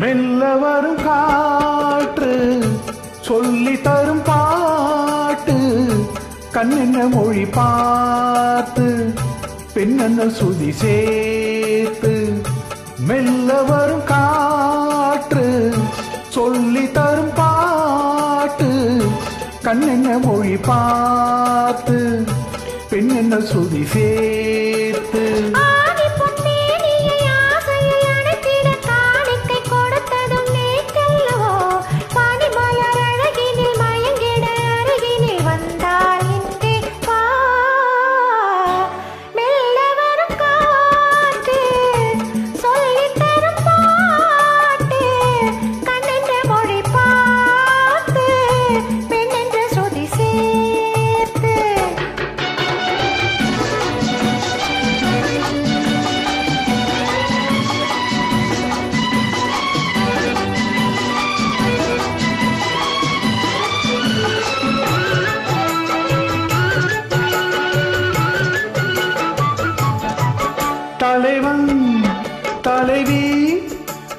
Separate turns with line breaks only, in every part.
மெல்ல வரும் காற்று சொல்லி தரும் பாட்டு கண்ணென்ன மொழி பார்த்து பெண்ணென்ன சுதி சேர்த்து
மெல்ல வரும் காற்று சொல்லி தரும் பாட்டு கண்ணென்ன மொழி பார்த்து பெண்ணென்ன சுதி சேர்த்து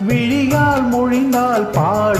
விழியால் மொழிந்தால்
பாட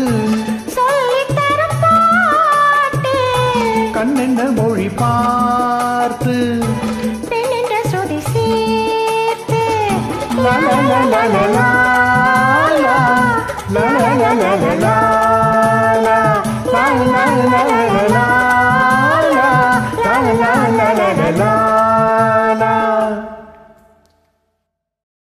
கவி பார்த்து பெண்ணென்ற ஸ்ருதி சேர்த்து.